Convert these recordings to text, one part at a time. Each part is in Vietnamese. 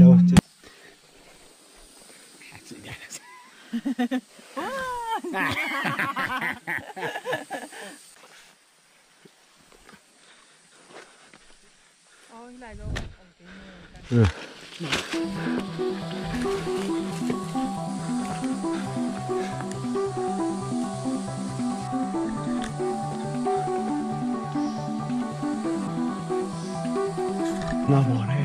đâu chứ Ôi, rồi. Ừ. nó bỏ đây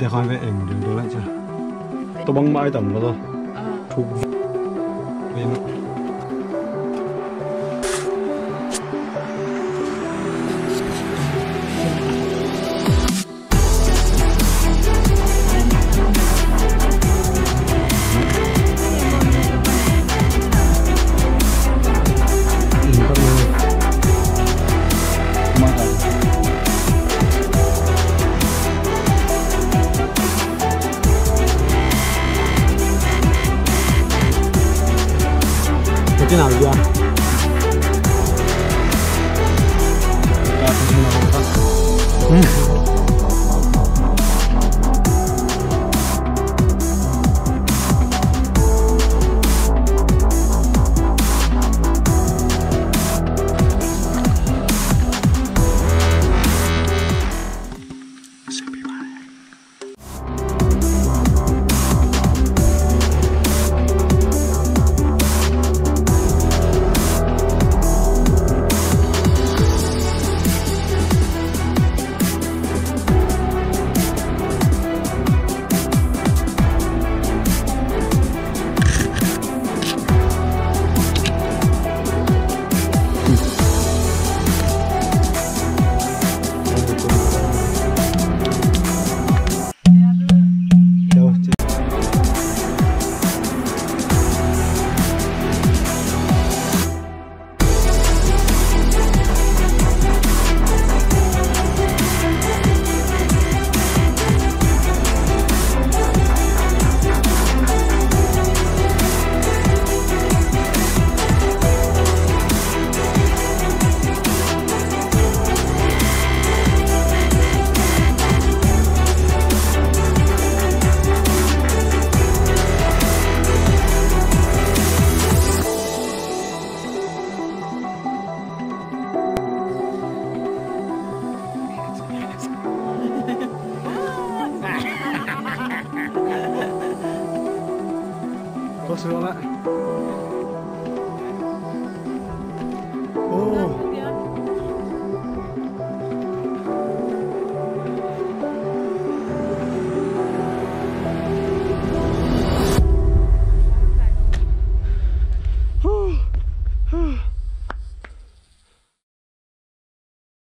để coi về ảnh đường đó lại chưa? Tôi băng mãi tầm đó thôi. Ờ. thuộc về nó Ini 啊？嗯 Closer on that.